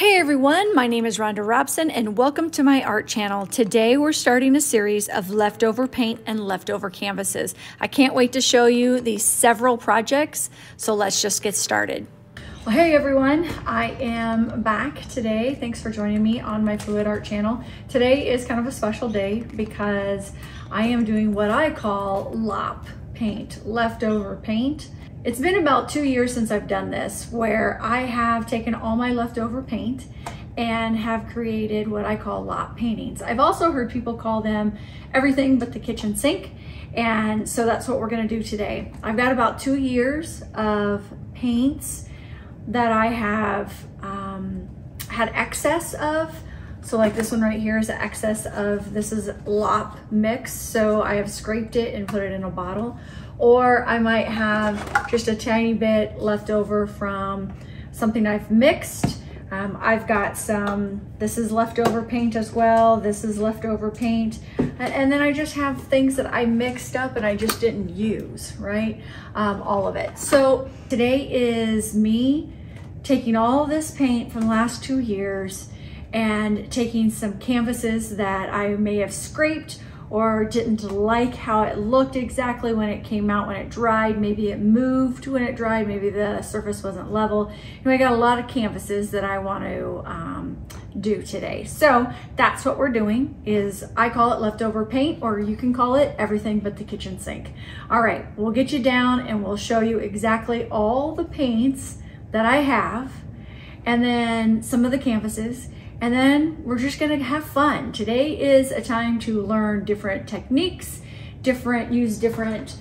Hey everyone, my name is Rhonda Robson and welcome to my art channel. Today we're starting a series of leftover paint and leftover canvases. I can't wait to show you these several projects, so let's just get started. Well, hey everyone, I am back today. Thanks for joining me on my Fluid Art channel. Today is kind of a special day because I am doing what I call LOP paint, leftover paint. It's been about two years since I've done this where I have taken all my leftover paint and have created what I call LOP paintings. I've also heard people call them everything but the kitchen sink. And so that's what we're gonna do today. I've got about two years of paints that I have um, had excess of. So like this one right here is the excess of, this is LOP mix. So I have scraped it and put it in a bottle or I might have just a tiny bit left over from something I've mixed. Um, I've got some, this is leftover paint as well. This is leftover paint. And, then I just have things that I mixed up and I just didn't use, right? Um, all of it. So today is me taking all this paint from the last two years and taking some canvases that I may have scraped or didn't like how it looked exactly when it came out when it dried. Maybe it moved when it dried. Maybe the surface wasn't level. Anyway, I got a lot of canvases that I want to um, do today. So that's what we're doing is I call it leftover paint or you can call it everything but the kitchen sink. All right, we'll get you down and we'll show you exactly all the paints that I have and then some of the canvases and then we're just gonna have fun. Today is a time to learn different techniques, different, use different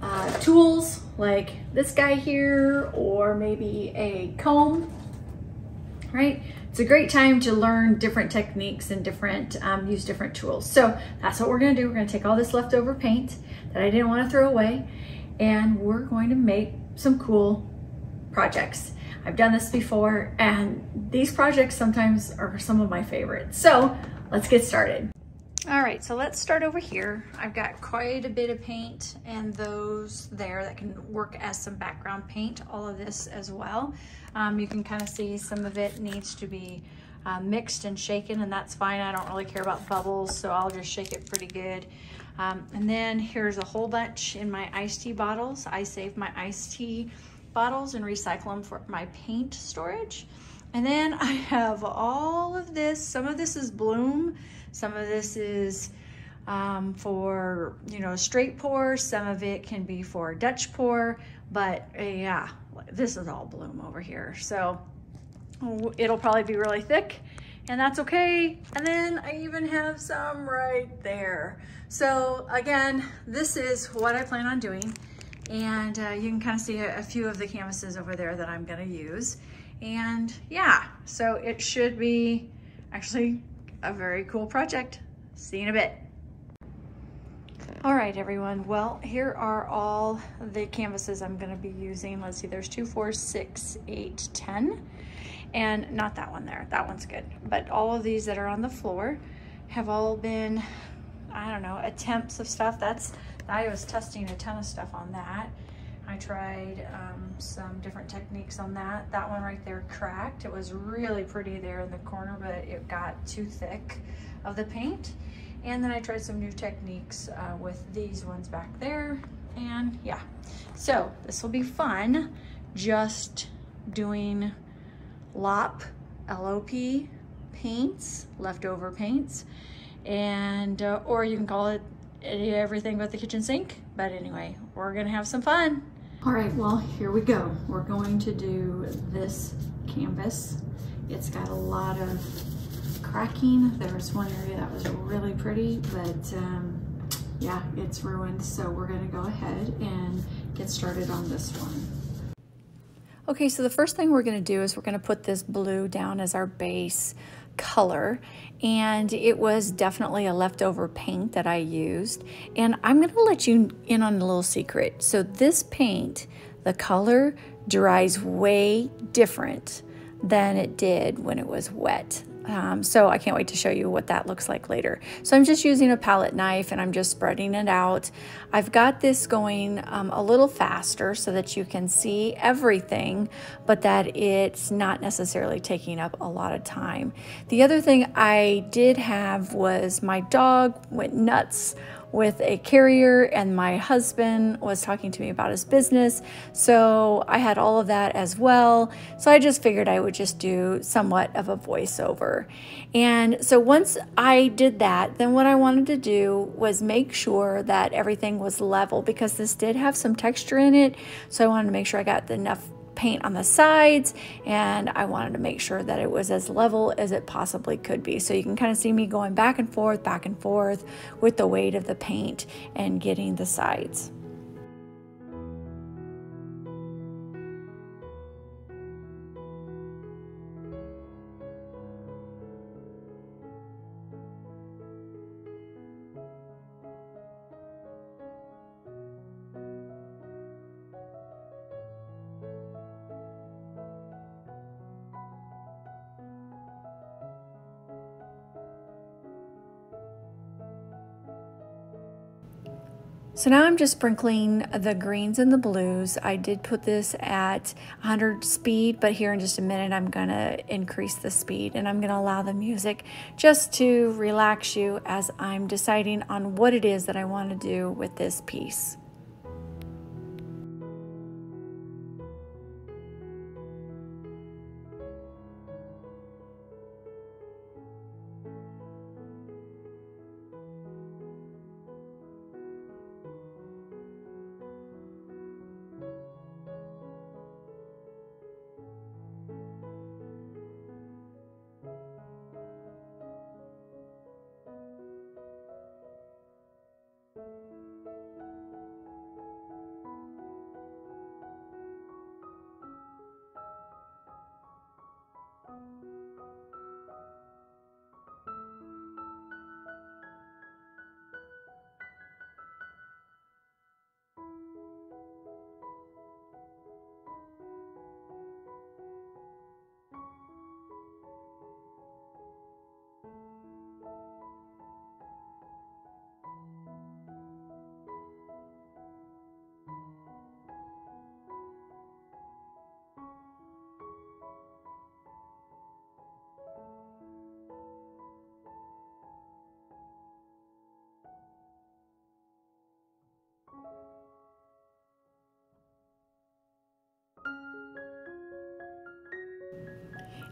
uh, tools like this guy here, or maybe a comb, right? It's a great time to learn different techniques and different, um, use different tools. So that's what we're gonna do. We're gonna take all this leftover paint that I didn't wanna throw away, and we're going to make some cool projects. I've done this before and these projects sometimes are some of my favorites. So let's get started. All right, so let's start over here. I've got quite a bit of paint and those there that can work as some background paint, all of this as well. Um, you can kind of see some of it needs to be uh, mixed and shaken and that's fine. I don't really care about bubbles, so I'll just shake it pretty good. Um, and then here's a whole bunch in my iced tea bottles. I save my iced tea bottles and recycle them for my paint storage. And then I have all of this. Some of this is bloom. Some of this is um, for, you know, straight pour. Some of it can be for Dutch pour. But uh, yeah, this is all bloom over here. So it'll probably be really thick and that's okay. And then I even have some right there. So again, this is what I plan on doing. And uh, you can kind of see a, a, few of the canvases over there that I'm gonna use. And yeah, so it should be actually a very cool project. See you in a bit. All right, everyone. Well, here are all the canvases I'm gonna be using. Let's see, there's two, four, six, eight, ten, and not that one there. That one's good. But all of these that are on the floor have all been, I don't know, attempts of stuff. That's I was testing a ton of stuff on that. I tried um, some different techniques on that. That one right there cracked. It was really pretty there in the corner, but it got too thick of the paint. And then I tried some new techniques uh, with these ones back there. And yeah, so this will be fun. Just doing LOP, L-O-P paints, leftover paints. And, uh, or you can call it everything but the kitchen sink. But anyway, we're gonna have some fun. All right, well, here we go. We're going to do this canvas. It's got a lot of cracking. There was one area that was really pretty, but um, yeah, it's ruined. So we're gonna go ahead and get started on this one. Okay, so the first thing we're gonna do is we're gonna put this blue down as our base color and it was definitely a leftover paint that I used. And I'm gonna let you in on a little secret. So this paint, the color dries way different than it did when it was wet. Um, so I can't wait to show you what that looks like later. So I'm just using a palette knife and I'm just spreading it out. I've got this going um, a little faster so that you can see everything, but that it's not necessarily taking up a lot of time. The other thing I did have was my dog went nuts with a carrier, and my husband was talking to me about his business. So I had all of that as well. So I just figured I would just do somewhat of a voiceover. And so once I did that, then what I wanted to do was make sure that everything was level because this did have some texture in it. So I wanted to make sure I got enough paint on the sides and I wanted to make sure that it was as level as it possibly could be. So you can kind of see me going back and forth, back and forth with the weight of the paint and getting the sides. So now I'm just sprinkling the greens and the blues. I did put this at 100 speed, but here in just a minute I'm gonna increase the speed and I'm gonna allow the music just to relax you as I'm deciding on what it is that I wanna do with this piece.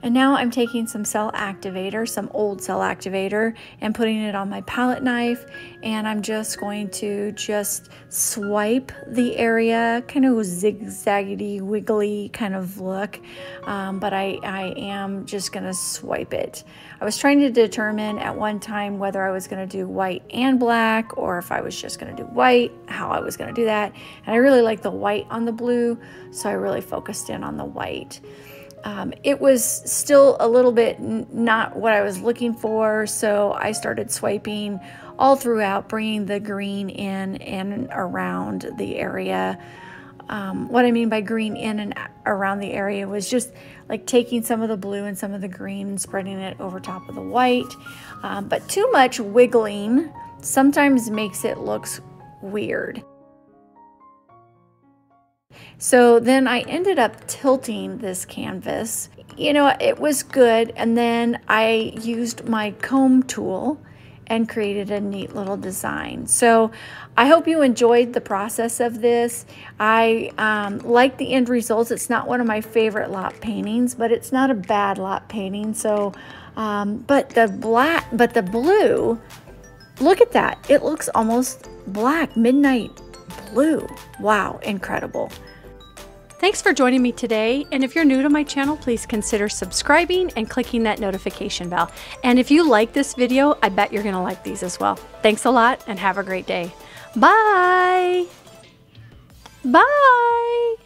And now I'm taking some cell activator, some old cell activator, and putting it on my palette knife. And I'm just going to just swipe the area, kind of zigzaggy, wiggly kind of look. Um, but I, I am just gonna swipe it. I was trying to determine at one time whether I was gonna do white and black or if I was just gonna do white, how I was gonna do that. And I really like the white on the blue, so I really focused in on the white. Um, it was still a little bit not what I was looking for, so I started swiping all throughout, bringing the green in and around the area. Um, what I mean by green in and around the area was just like taking some of the blue and some of the green and spreading it over top of the white. Um, but too much wiggling sometimes makes it look weird. So then I ended up tilting this canvas. You know, it was good. And then I used my comb tool and created a neat little design. So I hope you enjoyed the process of this. I um, like the end results. It's not one of my favorite LOP paintings, but it's not a bad LOP painting. So, um, but the black, but the blue, look at that. It looks almost black, midnight blue. Wow, incredible. Thanks for joining me today. And if you're new to my channel, please consider subscribing and clicking that notification bell. And if you like this video, I bet you're to like these as well. Thanks a lot and have a great day. Bye. Bye.